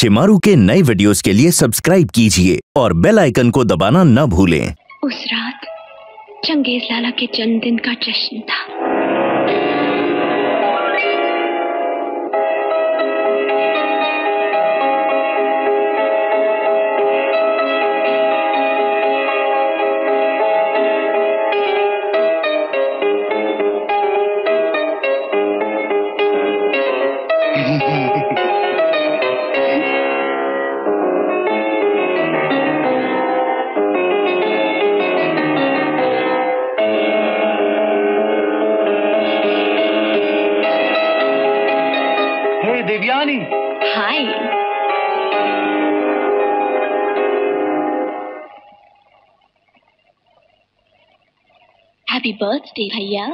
शिमारू के नए वीडियोस के लिए सब्सक्राइब कीजिए और बेल आइकन को दबाना न भूलें। उस रात चंगेज लाला के जन्मदिन का जश्न था। बर्थडे भैया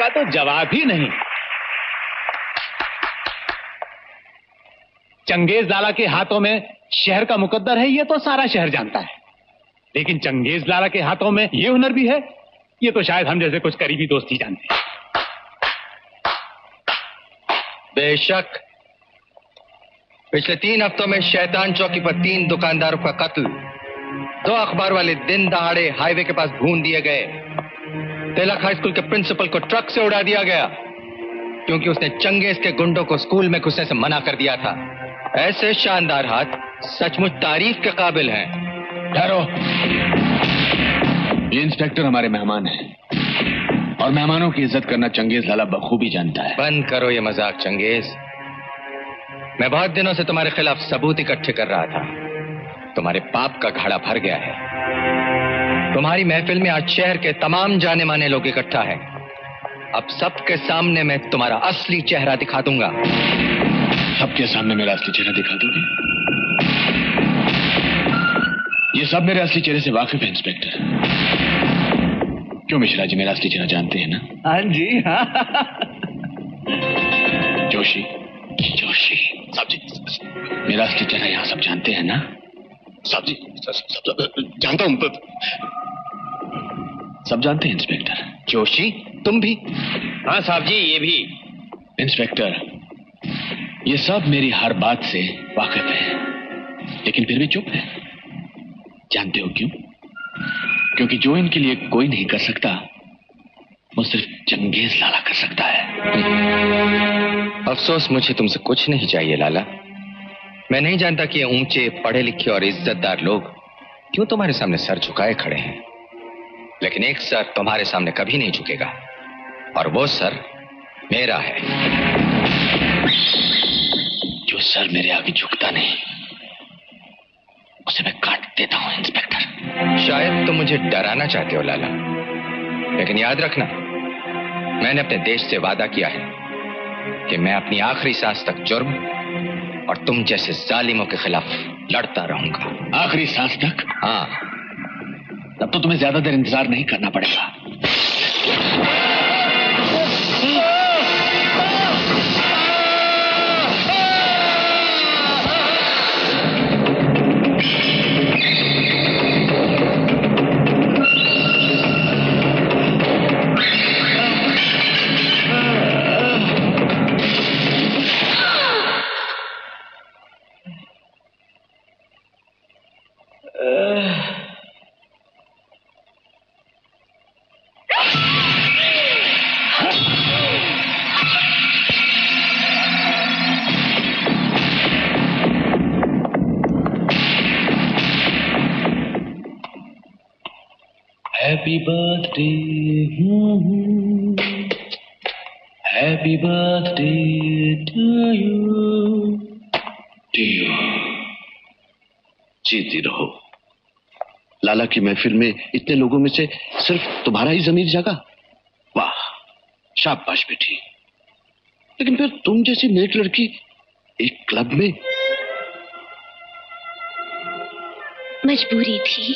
का तो जवाब ही नहीं। चंगेज लाला के हाथों में शहर का मुकद्दर है, ये तो सारा शहर जानता है। लेकिन चंगेज लाला के हाथों में ये हुनर भी है, ये तो शायद हम जैसे कुछ करीबी दोस्त ही जानते हैं। बेशक, पिछले तीन हफ्तों में शैतान चौकी पर तीन दुकानदारों का कत्ल, दो अखबार वाले दिन दहाड़े हाईवे के पास भून दिए गए तिलक हाई स्कूल के प्रिंसिपल को ट्रक से उड़ा दिया गया क्योंकि उसने चंगेज के गुंडों को स्कूल में घुसने से मना कर दिया था। ऐसे शानदार हाथ सचमुच तारीफ़ के काबिल हैं। ठहरो। ये इंस्पेक्टर हमारे मेहमान हैं और मेहमानों की इज़्ज़त करना चंगेज लाला बखूबी जानता है। बंद करो ये मज़ाक चंगेज। मैं बहुत दिनों से तुम्हारे खिलाफ सबूत इकट्ठे कर रहा था। तुम्हारे पाप का घड़ा भर गया है। तुम्हारी महफिल में आज शहर के तमाम जाने माने लोग इकट्ठा है। अब सबके सामने मैं तुम्हारा असली चेहरा दिखा दूँगा। सबके सामने मेरा असली चेहरा दिखा दोगे? ये सब मेरे असली चेहरे से वाकिफ है इंस्पेक्टर। क्यों मिश्रा जी मेरा असली चेहरा जानते हैं ना? हाँ जी हाँ। जोशी जोशी साहब जी मेरा असली चेहरा यहाँ सब जानते हैं ना? साहब जी जानता हूँ सब जानते हैं इंस्पेक्टर? जोशी तुम भी? हाँ साहब जी ये भी। इंस्पेक्टर ये सब मेरी हर बात से वाकिफ है। लेकिन फिर भी चुप है। जानते हो क्यों? क्योंकि जो इनके लिए कोई नहीं कर सकता वो सिर्फ़ चंगेज लाला कर सकता है। अफसोस मुझे तुमसे कुछ नहीं चाहिए लाला। मैं नहीं जानता कि ये ऊँचे पढ़े लिखे और इज्जतदार लोग क्यों तुम्हारे सामने सर झुकाए खड़े हैं। लेकिन एक सर तुम्हारे सामने कभी नहीं झुकेगा, और वो सर मेरा है। जो सर मेरे आगे झुकता नहीं, उसे मैं काट देता हूँ, इंस्पेक्टर। शायद तुम मुझे डराना चाहते हो, लाला। लेकिन याद रखना, मैंने अपने देश से वादा किया है कि मैं अपनी आखिरी सांस तक जुर्म और तुम जैसे जालिमों के खिलाफ लड़ता रहूँगा। आखिरी सांस तक? हाँ। तब तो तुम्हें ज़्यादा देर इंतज़ार नहीं करना पड़ेगा। जीती रहो। लाला की महफिल में इतने लोगों में से सिर्फ़ तुम्हारा ही जमीर जागा? वाह, शाबाश बेटी। लेकिन फिर तुम जैसी नेक लड़की एक क्लब में मजबूरी थी।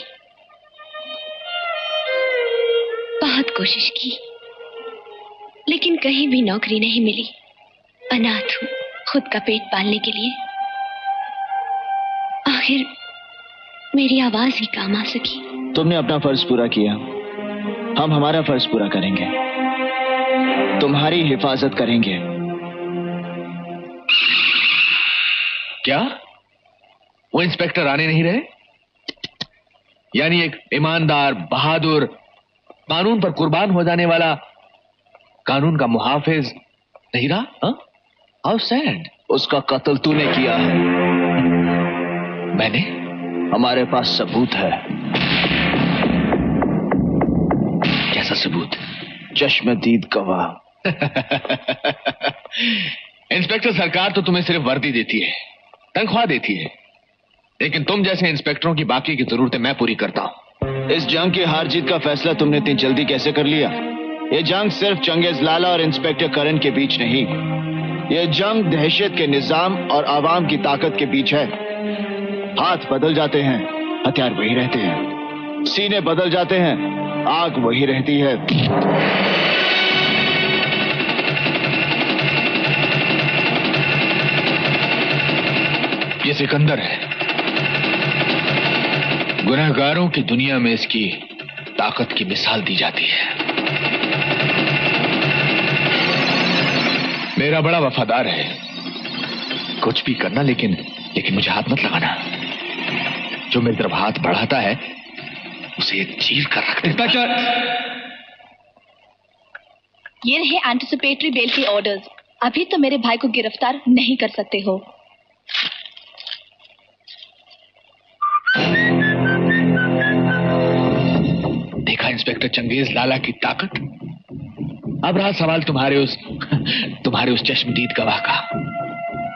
बहुत कोशिश की। लेकिन कहीं भी नौकरी नहीं मिली। अनाथ हूँ, खुद का पेट पालने के लिए। आखिर मेरी आवाज़ ही काम आ सकी। तुमने अपना फ़र्ज़ पूरा किया। हम हमारा फ़र्ज़ पूरा करेंगे। तुम्हारी हिफाजत करेंगे। क्या? वो इंस्पेक्टर आने नहीं रहे? यानी एक ईमानदार बहादुर कानून पर कुर्बान हो जाने वाला कानून का मुहाफिज नहीं रहा हाउ सैड उसका कत्ल तूने किया है। मैंने हमारे पास सबूत है। कैसा सबूत? चश्मदीद गवाह। इंस्पेक्टर सरकार तो तुम्हें सिर्फ़ वर्दी देती है तनख्वाह देती है। लेकिन तुम जैसे इंस्पेक्टरों की बाकी की जरूरतें मैं पूरी करता हूँ। इस जंग की हार जीत का फैसला तुमने इतनी जल्दी कैसे कर लिया? ये जंग सिर्फ़ चंगेज लाला और इंस्पेक्टर करण के बीच नहीं। ये जंग दहशत के निज़ाम और आवाम की ताकत के बीच है। हाथ बदल जाते हैं, हथियार वही रहते हैं। सीने बदल जाते हैं, आग वही रहती है। ये सिकंदर है। गुनहगारों की दुनिया में इसकी ताकत की मिसाल दी जाती है। मेरा बड़ा वफादार है। कुछ भी करना, लेकिन लेकिन मुझे हाथ मत लगाना। जो मेरी तरफ़ हाथ बढ़ाता है उसे चीर कर रख इंस्पेक्टर ये रहे एंटिसिपेटरी बेल के ऑर्डर्स अभी तो मेरे भाई को गिरफ़्तार नहीं कर सकते हो। देखा इंस्पेक्टर चंगेज लाला की ताकत? अब रहा सवाल तुम्हारे उस तुम्हारे उस चश्मदीद गवाह का।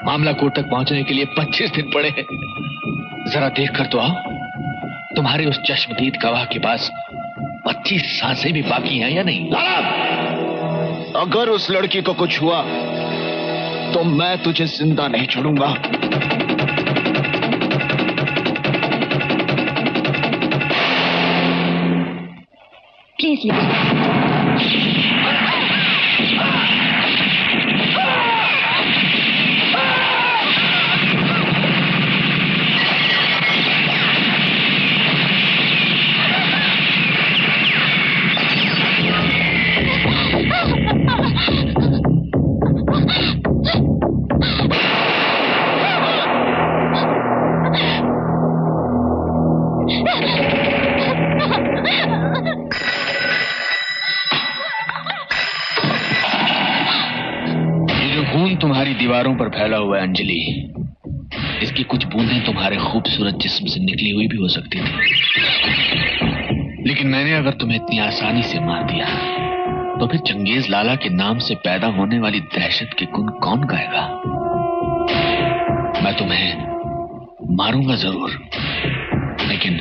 मामला कोर्ट तक पहुँचने के लिए 25 दिन पड़े हैं। जरा देख कर तो आओ। तुम्हारे उस चश्मदीद गवाह के पास 25 साँसें भी बाकी हैं या नहीं? लाला अगर उस लड़की को कुछ हुआ तो मैं तुझे ज़िंदा नहीं छोड़ूँगा। प्लीज़ लीजिए। फैला हुआ अंजलि। इसकी कुछ बूंदें तुम्हारे खूबसूरत जिस्म से निकली हुई भी हो सकती थी। लेकिन मैंने अगर तुम्हें इतनी आसानी से मार दिया तो फिर चंगेज लाला के नाम से पैदा होने वाली दहशत के गुण कौन गाएगा? मैं तुम्हें मारूँगा ज़रूर, लेकिन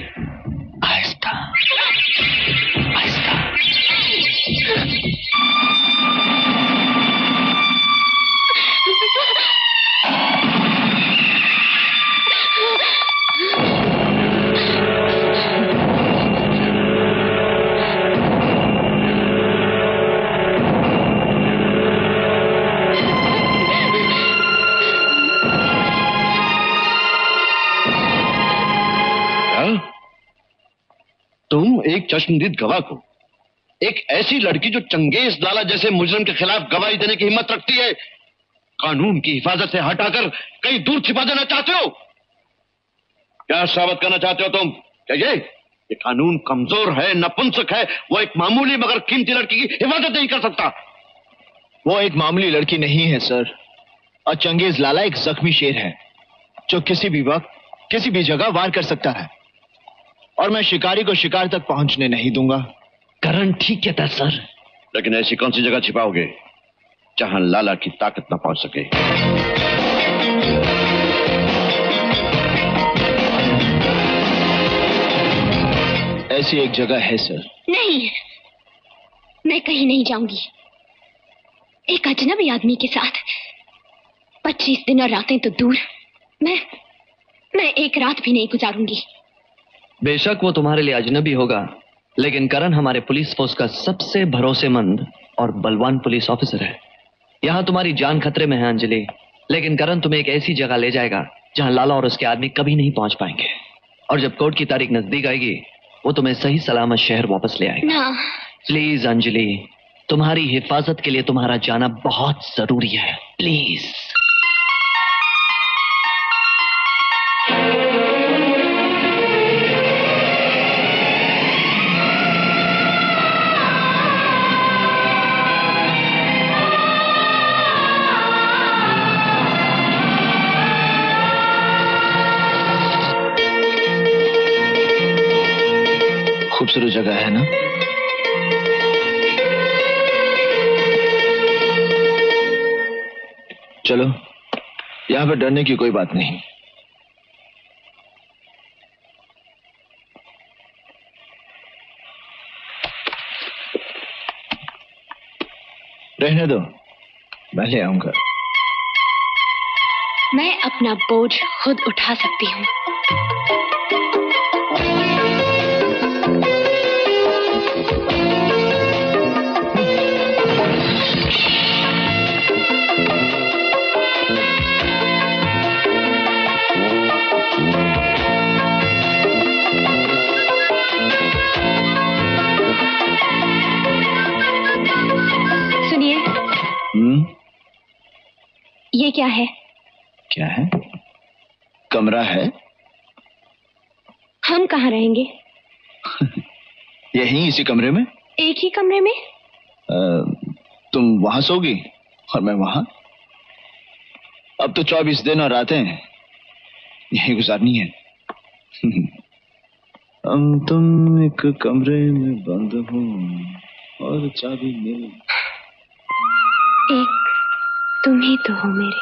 एक चश्मदीद गवाह को। एक ऐसी लड़की जो चंगेज लाला जैसे मुजरम के खिलाफ गवाही देने की हिम्मत रखती है, कानून की हिफाजत से हटाकर कहीं दूर छिपा देना चाहते हो? क्या साबित करना चाहते हो तुम? क्या ये कानून कमज़ोर है, नपुंसक है, वो एक मामूली मगर कीमती लड़की की हिफाजत नहीं कर सकता। वो एक मामूली लड़की नहीं है, सर। और चंगेज लाला एक जख्मी शेर है, जो किसी भी वक्त, किसी भी जगह वार कर सकता है। और मैं शिकारी को शिकार तक पहुँचने नहीं दूँगा। करण ठीक कहता है सर। लेकिन ऐसी कौन सी जगह छिपाओगे जहाँ लाला की ताकत ना पहुँच सके? ऐसी एक जगह है सर। नहीं मैं कहीं नहीं जाऊँगी। एक अजनबी आदमी के साथ। पच्चीस दिन और रातें तो दूर। मैं मैं एक रात भी नहीं गुजारूँगी। बेशक वो तुम्हारे लिए अजनबी होगा लेकिन करण हमारे पुलिस फोर्स का सबसे भरोसेमंद और बलवान पुलिस ऑफिसर है। यहाँ तुम्हारी जान खतरे में है अंजलि लेकिन करण तुम्हें एक ऐसी जगह ले जाएगा जहाँ लाला और उसके आदमी कभी नहीं पहुँच पाएँगे। और जब कोर्ट की तारीख नज़दीक आएगी वो तुम्हें सही सलामत शहर वापस ले आएगा। प्लीज़ अंजलि तुम्हारी हिफाजत के लिए तुम्हारा जाना बहुत ज़रूरी है। प्लीज़। खूबसूरत जगह है ना? चलो, यहाँ पर डरने की कोई बात नहीं। रहने दो, मैं ले आऊँगा। मैं अपना बोझ खुद उठा सकती हूँ। ये क्या है? क्या है? कमरा है। हम कहाँ रहेंगे? यहीं इसी कमरे में। एक ही कमरे में? अ, तुम वहाँ सोगी और मैं वहाँ। अब तो चौबीस दिन और रातें यही गुजारनी है। हम तुम एक कमरे में बंद हो और चाबी मिल। एक तुम ही तो हो मेरे।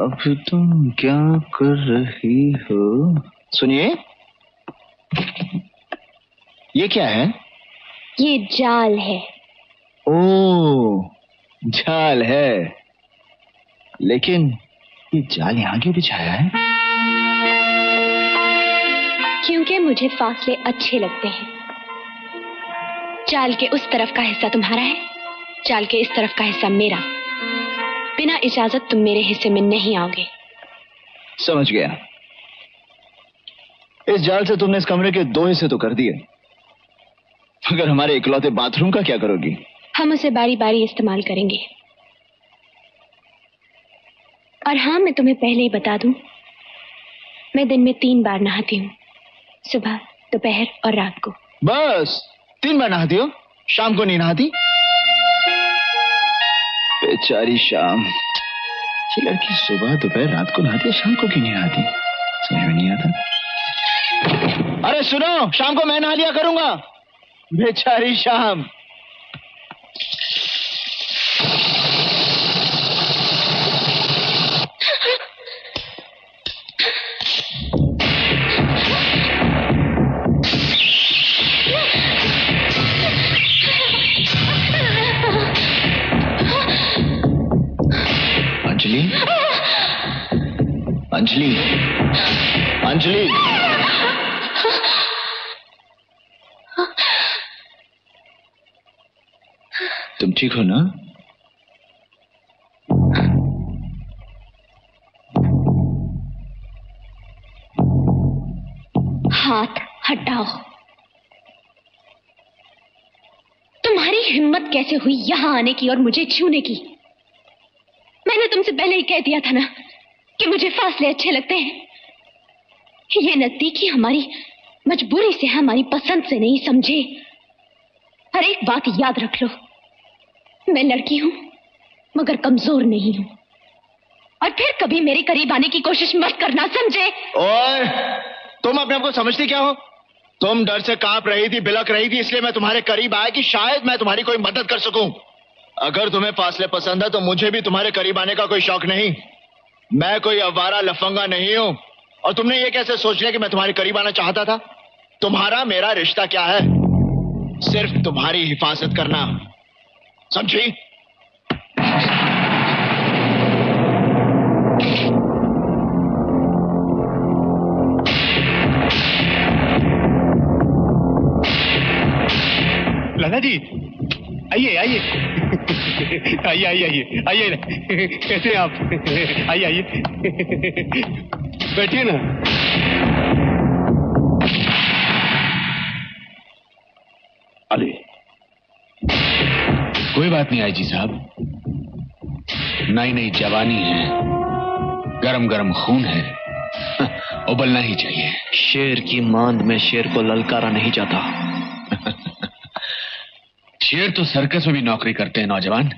अब तुम क्या कर रही हो? सुनिए। ये क्या है? ये जाल है। ओ जाल है। लेकिन ये जाल यहाँ क्यों बिछाया है? क्योंकि मुझे फासले अच्छे लगते हैं। चाल के उस तरफ़ का हिस्सा तुम्हारा है चाल के इस तरफ़ का हिस्सा मेरा। बिना इजाज़त तुम मेरे हिस्से में नहीं आओगे। समझ गया। इस जाल से तुमने इस कमरे के दो हिस्से तो कर दिए। मगर हमारे इकलौते बाथरूम का क्या करोगी? हम उसे बारी बारी इस्तेमाल करेंगे। और हाँ मैं तुम्हें पहले ही बता दूँ, मैं दिन में तीन बार नहाती हूँ, सुबह, दोपहर और रात को। बस, तीन बार नहाती हो? शाम को नहीं नहाती? बेचारी शाम। ये लड़की सुबह, दोपहर, रात को नहाती शाम को क्यों नहीं नहाती? समझ में नहीं आता? अरे सुनो, शाम को मैं नहा लिया करूँगा। बेचारी शाम। अंजलि अंजलि तुम ठीक हो ना? हाथ हटाओ। तुम्हारी हिम्मत कैसे हुई यहाँ आने की और मुझे छूने की? मैंने तुमसे पहले ही कह दिया था ना। मुझे फासले अच्छे लगते हैं। ये नजदीकी हमारी, मजबूरी से हमारी पसंद से नहीं समझे। हर एक बात याद रख लो। मैं लड़की हूँ, मगर कमज़ोर नहीं हूँ। और फिर कभी मेरे करीब आने की कोशिश मत करना, समझे? ओए, तुम अपने आप को समझती क्या हो? तुम डर से काँप रही थी बिलक रही थी, इसलिए मैं तुम्हारे करीब आया कि शायद मैं तुम्हारी कोई मदद कर सकूँ। अगर तुम्हें फासले पसंद है तो मुझे भी तुम्हारे करीब आने का कोई शौक नहीं। मैं कोई अवारा लफंगा नहीं हूँ। और तुमने ये कैसे सोच लिया कि मैं तुम्हारे करीब आना चाहता था? तुम्हारा मेरा रिश्ता क्या है? सिर्फ़ तुम्हारी हिफाजत करना। समझी? लाला जी, आइए आइए। आइए आइए आइए आइए कैसे आप? आइए आइए। बैठिए ना। अली। कोई बात नहीं आईजी साहब। नई नई जवानी है गरम गरम खून है उबलना ही चाहिए। शेर की मांद में शेर को ललकारा नहीं जाता। शेर तो सर्कस में भी नौकरी करते हैं नौजवान।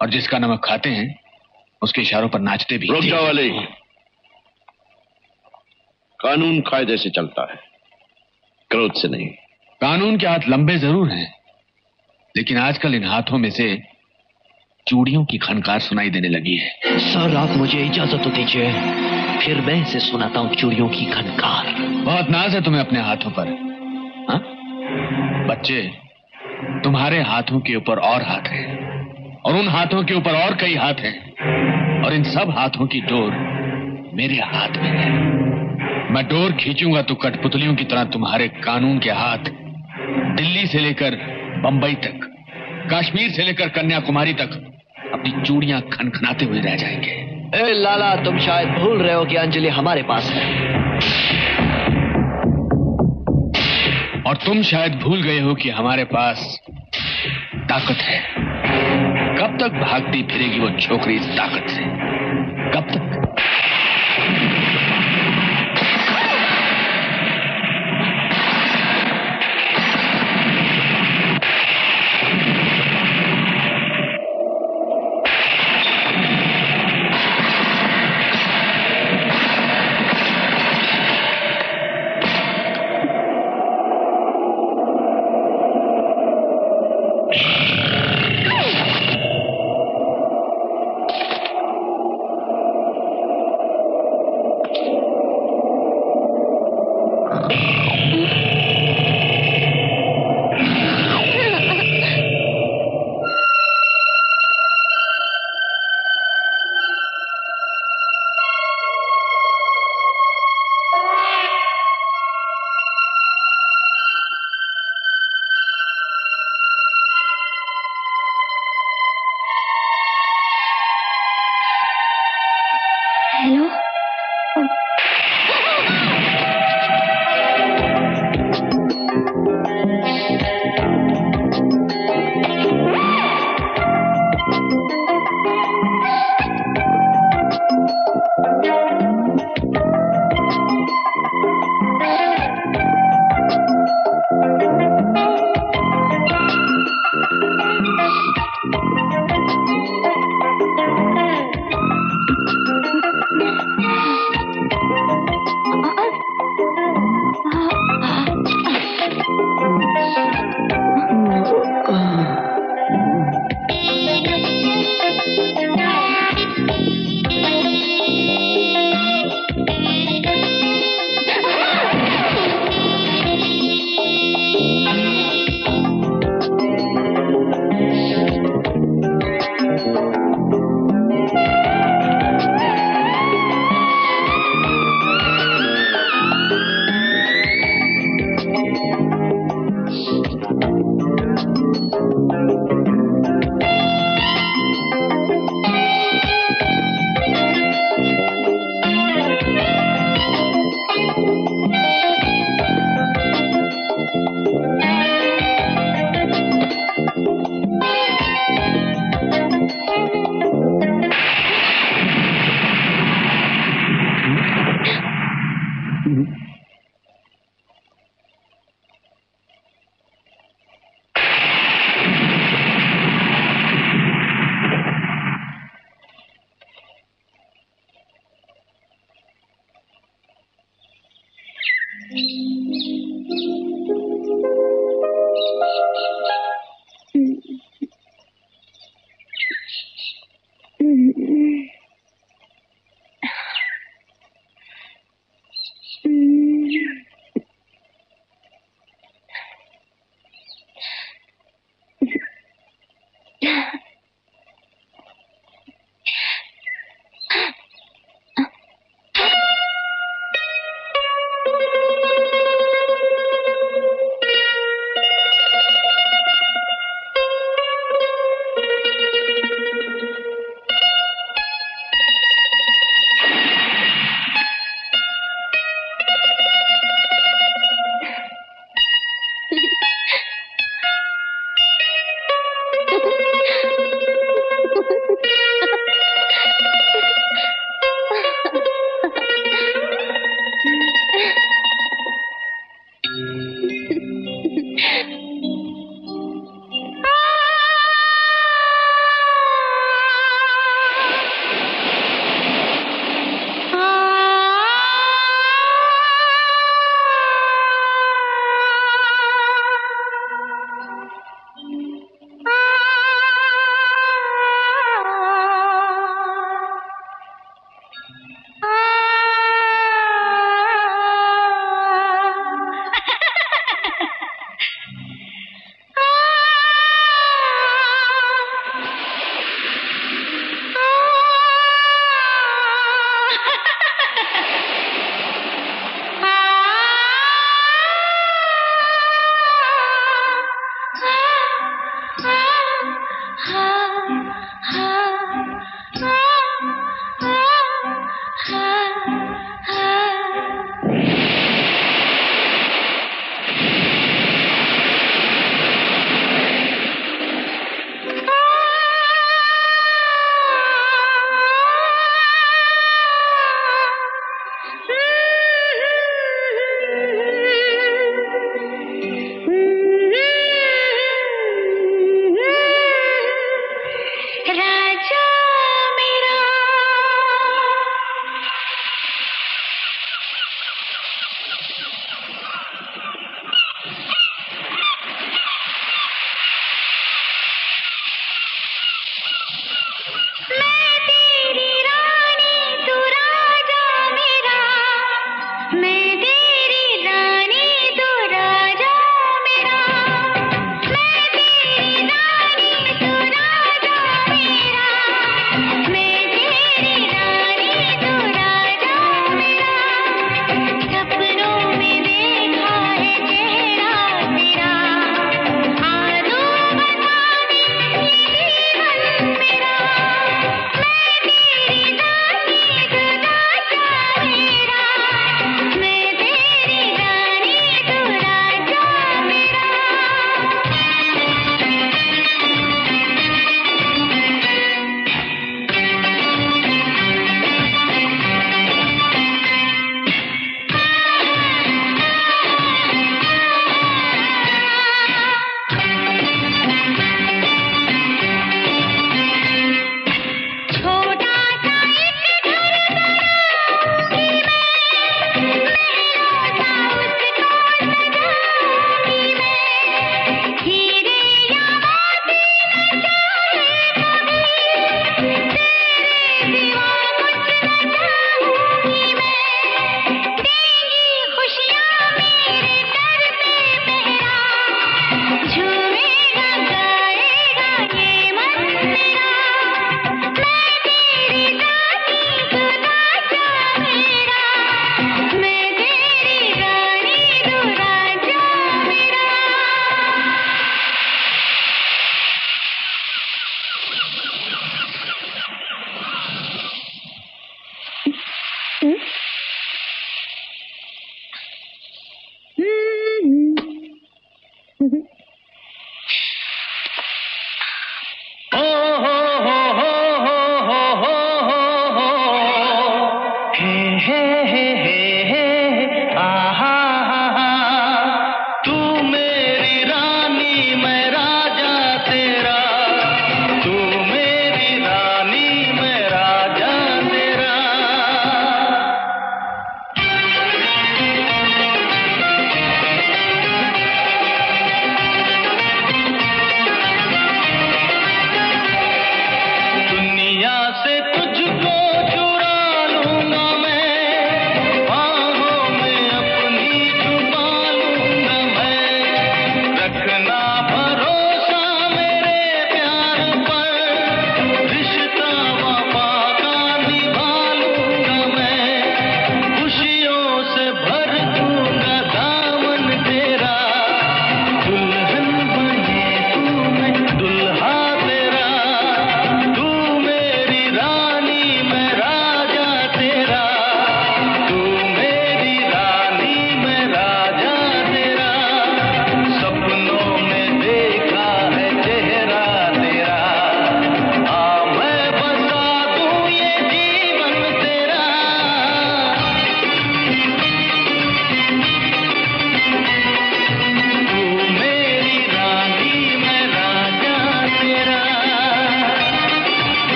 और जिसका नमक खाते हैं उसके इशारों पर नाचते भी रुक जाओ अली कानून कायदे से चलता है क्रोध से नहीं। कानून के हाथ लंबे ज़रूर हैं लेकिन आजकल इन हाथों में से चूड़ियों की खनकार सुनाई देने लगी है। सर आप मुझे इजाज़त तो दीजिए। फिर मैं इसे सुनाता हूँ चूड़ियों की खनकार। बहुत नाज है तुम्हें अपने हाथों पर। हा? बच्चे तुम्हारे हाथों के ऊपर और हाथ हैं, और उन हाथों के ऊपर और कई हाथ हैं, और इन सब हाथों की डोर मेरे हाथ में है। मैं डोर खींचूँगा तो कठपुतलियों की तरह तुम्हारे कानून के हाथ दिल्ली से लेकर बंबई तक, कश्मीर से लेकर कन्याकुमारी तक अपनी चूड़ियाँ खनखनाते हुए रह जाएँगे। ए, लाला, तुम शायद भूल रहे हो कि अंजलि हमारे पास है। और तुम शायद भूल गए हो कि हमारे पास ताकत है। कब तक भागती फिरेगी वो छोकरी इस ताकत से? कब तक?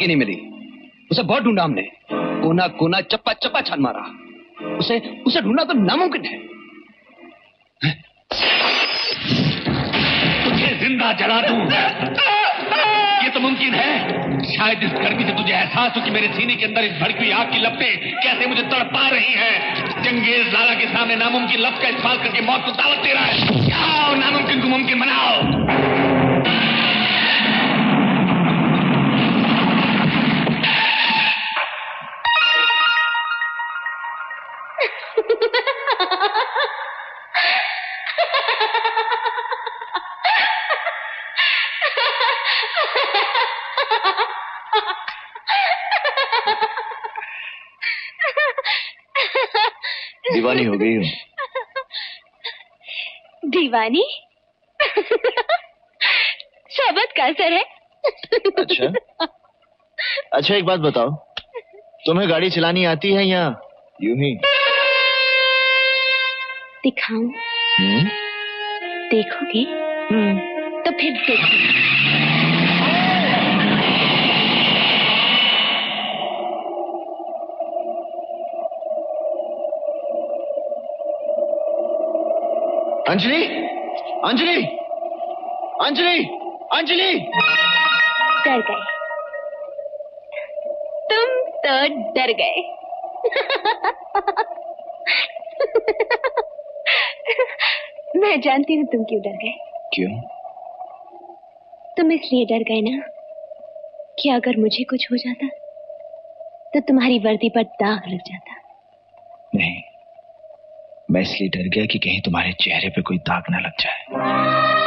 लड़की नहीं मिली। उसे बहुत ढूंढा हमने। कोना कोना, चप्पा चप्पा छान मारा। उसे उसे ढूंढना तो नामुमकिन है। तुझे ज़िंदा जला दूँ। ये तो मुमकिन है। शायद इस गर्मी से तुझे एहसास हो कि मेरे सीने के अंदर इस भड़की हुई आग की लपटें कैसे मुझे तड़पा रही हैं। चंगेज लाला के सामने नामुमकिन लफ्ज का इस्तेमाल करके मौत को दावत दे रहा है। आओ नामुमकिन को मुमकिन बनाओ। दीवानी हो गई हो। दीवानी? शबत का असर है। अच्छा। अच्छा एक बात बताओ। तुम्हें गाड़ी चलानी आती है या यूँ ही? दिखाऊँ। हम्म? देखोगे? तो फिर देखो। अंजलि? अंजलि? अंजलि? अंजलि? डर गए। तुम तो डर गए। मैं जानती हूँ तुम क्यों डर गए। क्यों? तुम इसलिए डर गए ना कि अगर मुझे कुछ हो जाता तो तुम्हारी वर्दी पर दाग लग जाता। नहीं। मैं इसलिए डर गया कि कहीं तुम्हारे चेहरे पे कोई दाग ना लग जाए।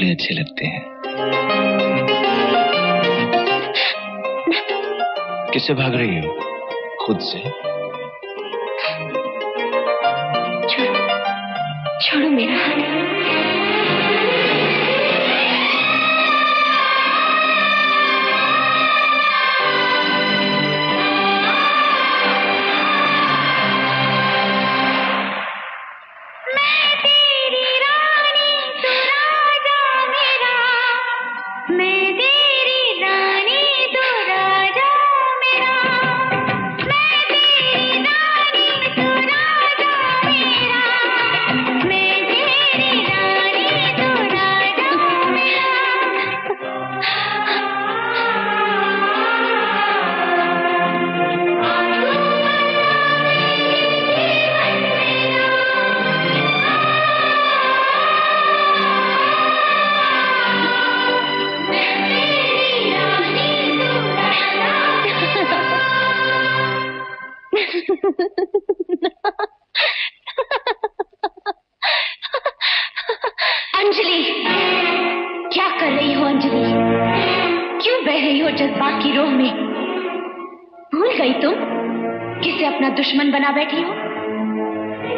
खुले अच्छे लगते हैं। किससे भाग रही हो? खुद से?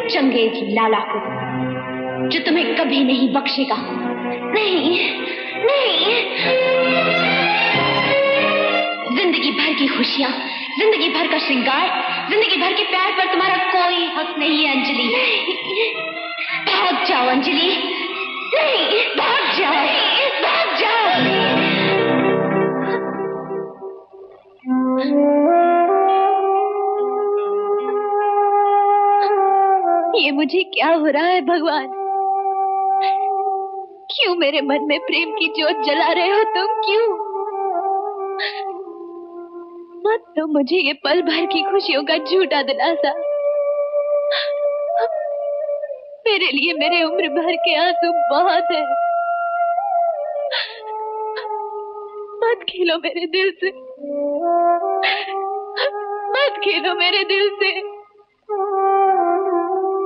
चंगेज लाला को जो तुम्हें कभी नहीं बख्शेगा। नहीं नहीं। ज़िंदगी भर की खुशियाँ ज़िंदगी भर का श्रृंगार ज़िंदगी भर के प्यार पर तुम्हारा कोई हक नहीं है अंजलि। भाग जाओ अंजलि। नहीं भाग जाओ। मुझे क्या हो रहा है, भगवान? क्यों मेरे मन में प्रेम की जोत जला रहे हो तुम? क्यों? मत तो मुझे ये पल भर की खुशियों का झूठा दिलासा। मेरे लिए मेरे उम्र भर के आँसू बहुत है। मत खेलो मेरे दिल से। मत खेलो मेरे दिल से।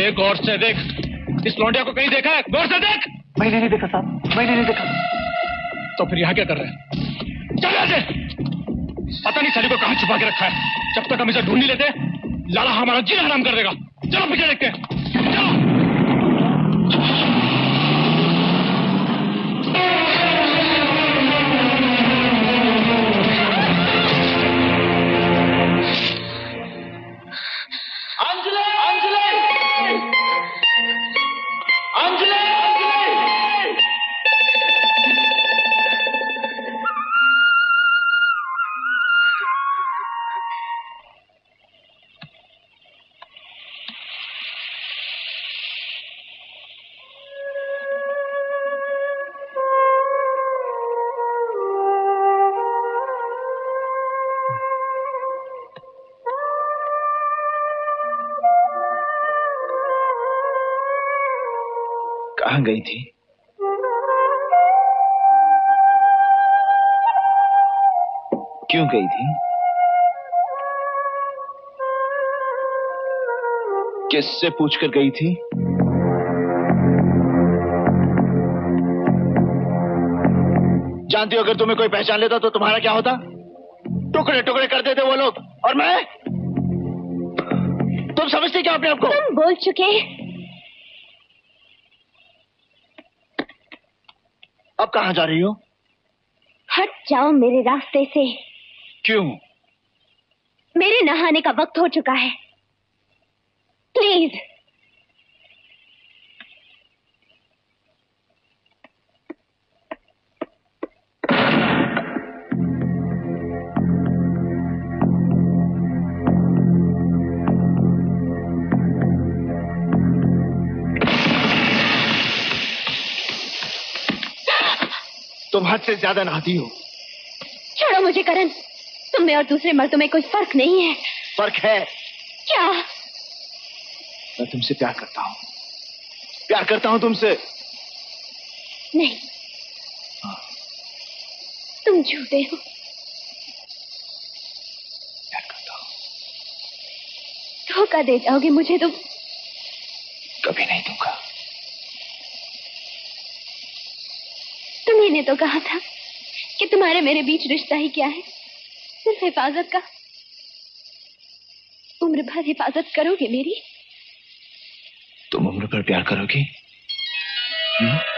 देख गौर से देख। इस लौंडिया को कहीं देखा है? गौर से देख। मैंने नहीं देखा साहब। मैंने नहीं देखा। तो फिर यहाँ क्या कर रहे हैं? चल जाते पता नहीं सारी को कहाँ छुपा के रखा है। जब तक हम इसे ढूंढ नहीं लेते लाला हमारा जी हराम कर देगा। चलो पीछे देखते हैं। कहाँ गई थी। क्यों गई थी? किससे पूछकर गई थी? जानती हो, अगर तुम्हें कोई पहचान लेता तो तुम्हारा क्या होता? टुकड़े टुकड़े कर देते वो लोग। और मैं? तुम समझती क्या अपने आप को? तुम बोल चुके अब कहाँ जा रही हो? हट जाओ मेरे रास्ते से। क्यों? मेरे नहाने का वक्त हो चुका है। प्लीज़। तुम हद से ज़्यादा नहाती हो। छोड़ो मुझे करण। तुम में और दूसरे मर्दों में कोई फ़र्क नहीं है। फ़र्क है। क्या? मैं तुमसे प्यार करता हूँ। प्यार करता हूँ तुमसे। नहीं। तुम झूठे हो। प्यार करता हूँ। धोखा दे जाओगे मुझे तुम। कभी नहीं दूँगा। तुम्ही ने तो कहा था कि तुम्हारे मेरे बीच रिश्ता ही क्या है? सिर्फ़ हिफाजत का। उम्र भर हिफाजत करोगे मेरी? तुम उम्र भर प्यार करोगी? हम्म?